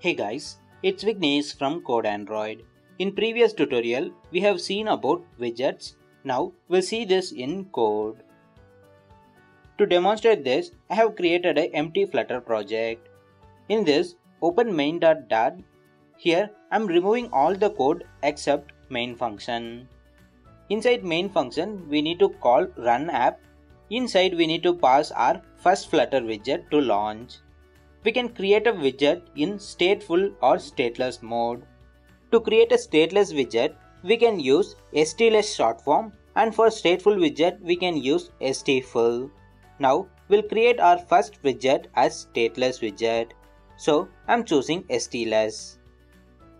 Hey guys, it's Vignesh from Code Android. In previous tutorial, we have seen about widgets. Now we'll see this in code. To demonstrate this, I have created an empty Flutter project. In this, open main.dart. Here, I'm removing all the code except main function. Inside main function, we need to call run app. Inside, we need to pass our first Flutter widget to launch. We can create a widget in stateful or stateless mode. To create a stateless widget, we can use stless short form and for stateful widget, we can use stful. Now, we'll create our first widget as stateless widget. So, I'm choosing stless.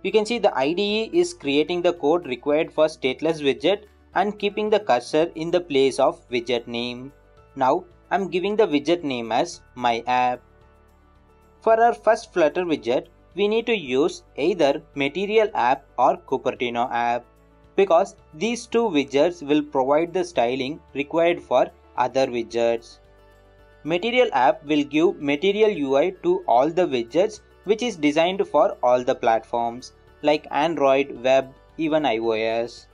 You can see the IDE is creating the code required for stateless widget and keeping the cursor in the place of widget name. Now I'm giving the widget name as my app. For our first Flutter widget, we need to use either Material app or Cupertino app because these two widgets will provide the styling required for other widgets. Material app will give Material UI to all the widgets which is designed for all the platforms like Android, web, even iOS.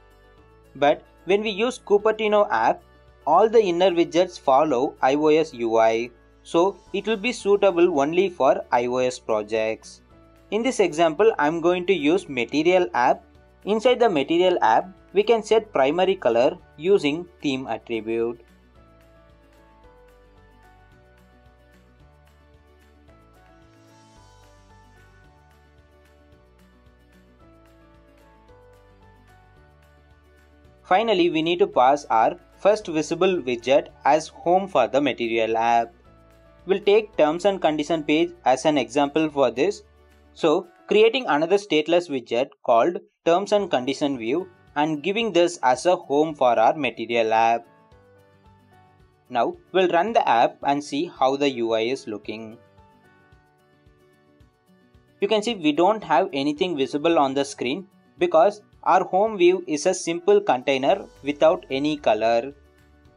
But when we use Cupertino app, all the inner widgets follow iOS UI, so it will be suitable only for iOS projects. In this example, I'm going to use Material app. Inside the Material app, we can set primary color using theme attribute. Finally, we need to pass our first visible widget as home for the material app. We'll take terms and condition page as an example for this. So, creating another stateless widget called terms and condition view and giving this as a home for our material app. Now, we'll run the app and see how the UI is looking. You can see we don't have anything visible on the screen because our home view is a simple container without any color.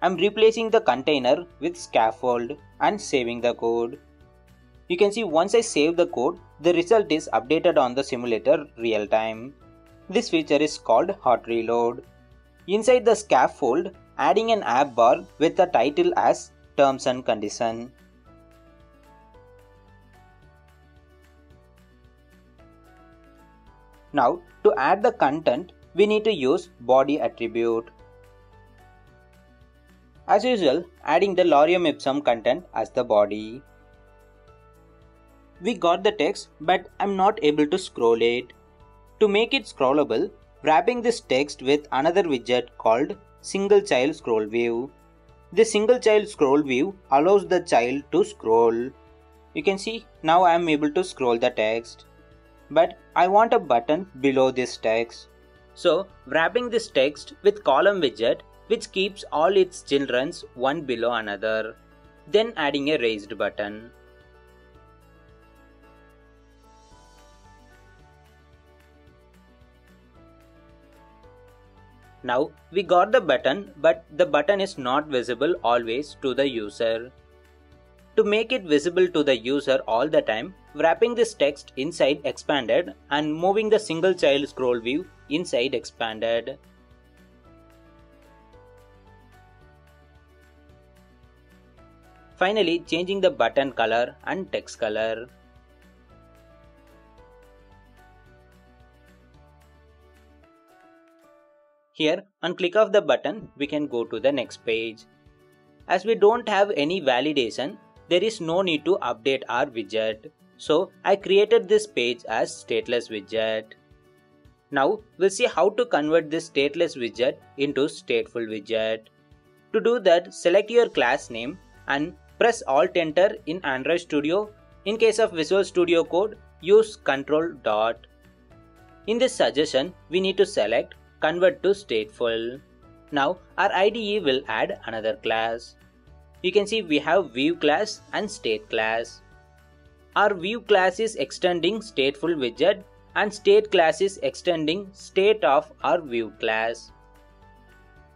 I'm replacing the container with scaffold and saving the code. You can see once I save the code, the result is updated on the simulator real time. This feature is called hot reload. Inside the scaffold, adding an app bar with the title as terms and condition. Now to add the content, we need to use body attribute. As usual, adding the lorem ipsum content as the body. We got the text but I'm not able to scroll it. To make it scrollable, wrapping this text with another widget called single child scroll view. The single child scroll view allows the child to scroll. You can see now I am able to scroll the text but I want a button below this text. So wrapping this text with column widget which keeps all its childrens one below another. Then adding a raised button. Now we got the button but the button is not visible always to the user. To make it visible to the user all the time, wrapping this text inside expanded and moving the single child scroll view inside expanded. Finally, changing the button color and text color. Here, on click of the button, we can go to the next page. As we don't have any validation, there is no need to update our widget. So I created this page as stateless widget. Now we'll see how to convert this stateless widget into stateful widget. To do that, select your class name and press Alt Enter in Android Studio. In case of Visual Studio Code, use Ctrl dot. In this suggestion, we need to select Convert to Stateful. Now our IDE will add another class you can see we have view class and state class. Our view class is extending stateful widget and state class is extending state of our view class.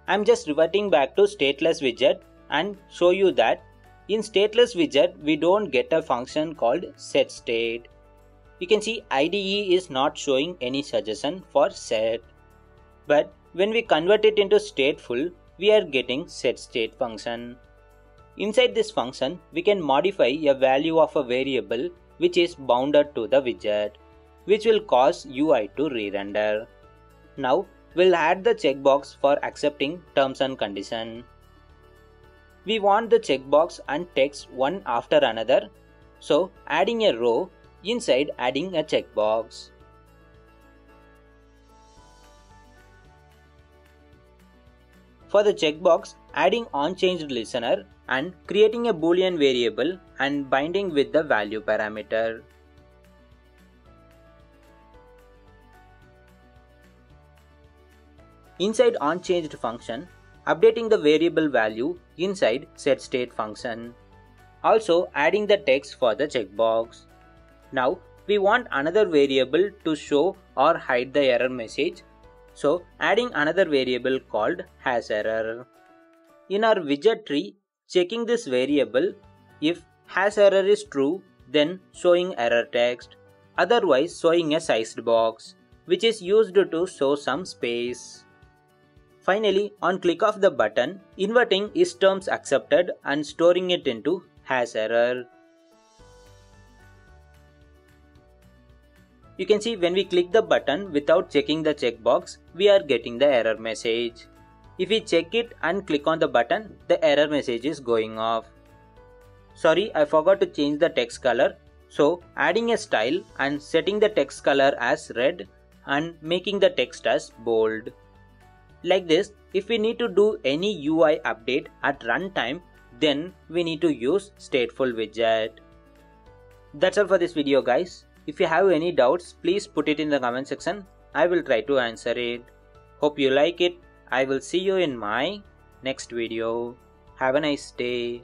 I'm just reverting back to stateless widget and show you that in stateless widget we don't get a function called setState. you can see IDE is not showing any suggestion for set. But when we convert it into stateful, we are getting setState function. Inside this function, we can modify a value of a variable which is bounded to the widget, which will cause UI to re-render. Now, we'll add the checkbox for accepting terms and condition. We want the checkbox and text one after another, so adding a row inside adding a checkbox. For the checkbox, adding onChanged listener and creating a boolean variable and binding with the value parameter. Inside onChanged function, updating the variable value inside setState function. Also adding the text for the checkbox. Now we want another variable to show or hide the error message. So adding another variable called hasError. In our widget tree, checking this variable, if hasError is true, then showing error text. Otherwise showing a sized box, which is used to show some space. Finally, on click of the button, inverting is terms accepted and storing it into has error. You can see when we click the button without checking the checkbox, we are getting the error message. If we check it and click on the button, the error message is going off. Sorry, I forgot to change the text color. So adding a style and setting the text color as red and making the text as bold. Like this, if we need to do any UI update at runtime, then we need to use stateful widget. That's all for this video guys. If you have any doubts, please put it in the comment section. I will try to answer it. Hope you like it. I will see you in my next video. Have a nice day.